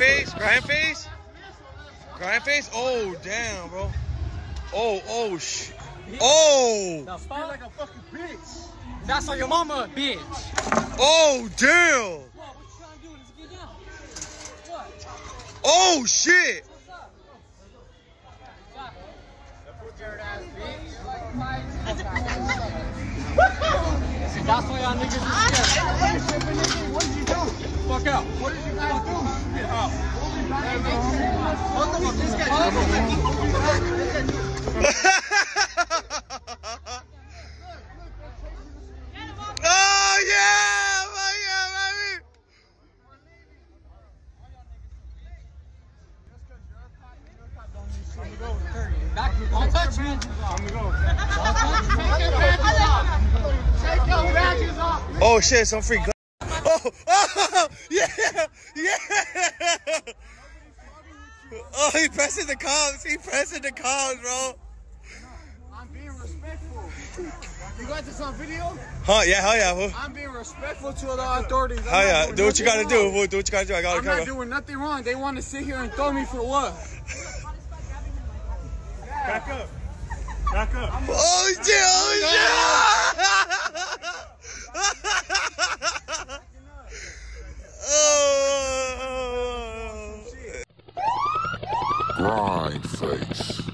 face, grind face, grind face. Oh damn, bro. Oh oh sh. Oh The fuck? like a fucking bitch. That's on your mama, bitch. oh damn. What? What you trying to do? Let's get down. What? Oh shit. That's why y'all niggas is scared. What did you do? Fuck out. What did you Oh. Oh shit, some free. Gla- oh, oh, yeah, yeah. Oh, he pressing the cogs. He pressing the cogs, bro. I'm being respectful. You got this on video? Huh? Yeah, hell yeah. I'm being respectful to the authorities. I'm Hell yeah. Do what you gotta nothing do, wrong. Do what you gotta do. I got I'm the not doing nothing wrong. They want to sit here and throw me for what? Back up. Back up. Oh shit! Oh shit! Grind face.